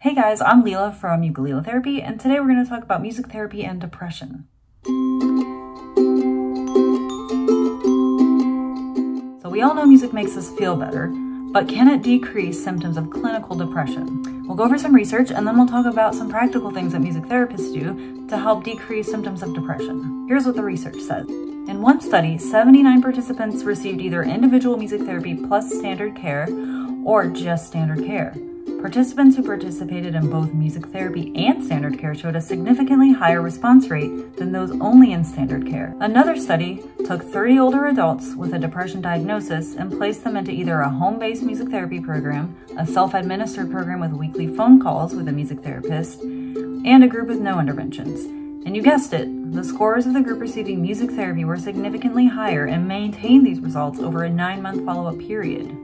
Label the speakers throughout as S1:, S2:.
S1: Hey guys, I'm Lela from Uku-Lela Therapy, and today we're going to talk about music therapy and depression. So we all know music makes us feel better, but can it decrease symptoms of clinical depression? We'll go over some research and then we'll talk about some practical things that music therapists do to help decrease symptoms of depression. Here's what the research says. In one study, 79 participants received either individual music therapy plus standard care or just standard care. Participants who participated in both music therapy and standard care showed a significantly higher response rate than those only in standard care. Another study took 30 older adults with a depression diagnosis and placed them into either a home-based music therapy program, a self-administered program with weekly phone calls with a music therapist, and a group with no interventions. And you guessed it, the scores of the group receiving music therapy were significantly higher and maintained these results over a nine-month follow-up period.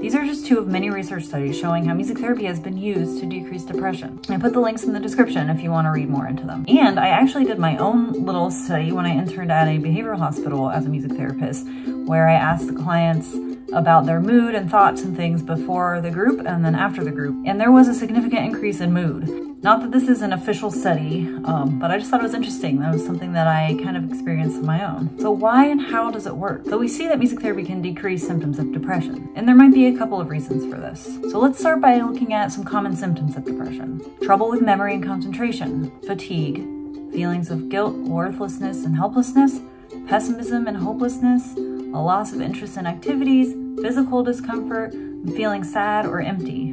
S1: These are just two of many research studies showing how music therapy has been used to decrease depression. I put the links in the description if you want to read more into them. And I actually did my own little study when I interned at a behavioral hospital as a music therapist, where I asked the clients about their mood and thoughts and things before the group and then after the group. And there was a significant increase in mood. Not that this is an official study, um, but I just thought it was interesting. That was something that I kind of experienced on my own. So why and how does it work? So we see that music therapy can decrease symptoms of depression, and there might be a couple of reasons for this. So let's start by looking at some common symptoms of depression. Trouble with memory and concentration, fatigue, feelings of guilt, worthlessness, and helplessness, pessimism and hopelessness, a loss of interest in activities, physical discomfort, and feeling sad or empty.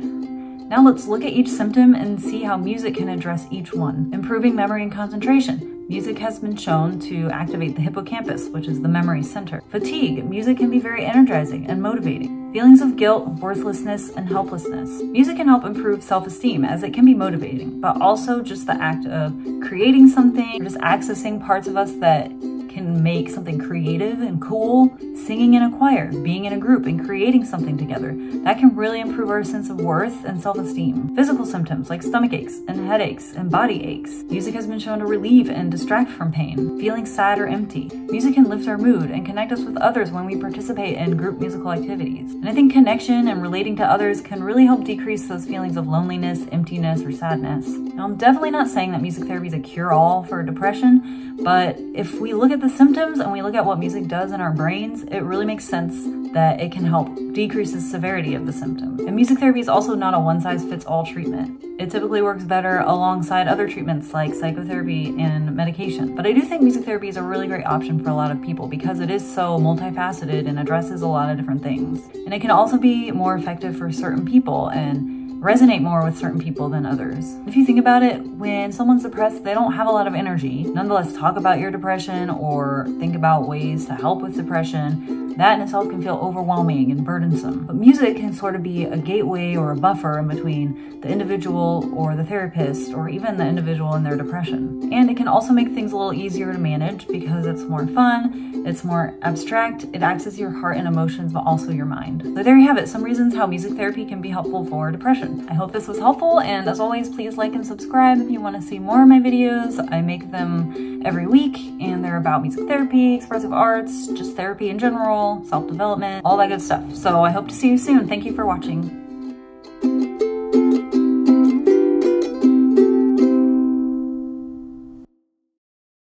S1: Now let's look at each symptom and see how music can address each one. Improving memory and concentration. Music has been shown to activate the hippocampus, which is the memory center. Fatigue. Music can be very energizing and motivating. Feelings of guilt, worthlessness, and helplessness. Music can help improve self-esteem as it can be motivating, but also just the act of creating something, or just accessing parts of us that can make something creative and cool, singing in a choir, being in a group, and creating something together. That can really improve our sense of worth and self-esteem. Physical symptoms like stomach aches and headaches and body aches. Music has been shown to relieve and distract from pain, feeling sad or empty. Music can lift our mood and connect us with others when we participate in group musical activities. And I think connection and relating to others can really help decrease those feelings of loneliness, emptiness, or sadness. Now, I'm definitely not saying that music therapy is a cure-all for depression, but if we look at the the symptoms and we look at what music does in our brains, it really makes sense that it can help decrease the severity of the symptom. And music therapy is also not a one size fits all treatment. It typically works better alongside other treatments like psychotherapy and medication. But I do think music therapy is a really great option for a lot of people because it is so multifaceted and addresses a lot of different things. And it can also be more effective for certain people and resonate more with certain people than others. If you think about it, when someone's depressed, they don't have a lot of energy. Nonetheless, talk about your depression or think about ways to help with depression that in itself can feel overwhelming and burdensome. But music can sort of be a gateway or a buffer in between the individual or the therapist or even the individual and their depression. And it can also make things a little easier to manage because it's more fun, it's more abstract, it accesses your heart and emotions, but also your mind. So there you have it, some reasons how music therapy can be helpful for depression. I hope this was helpful, and as always, please like and subscribe if you want to see more of my videos. I make them every week, and they're about music therapy, expressive arts, just therapy in general, self-development, all that good stuff. So I hope to see you soon. Thank you for watching.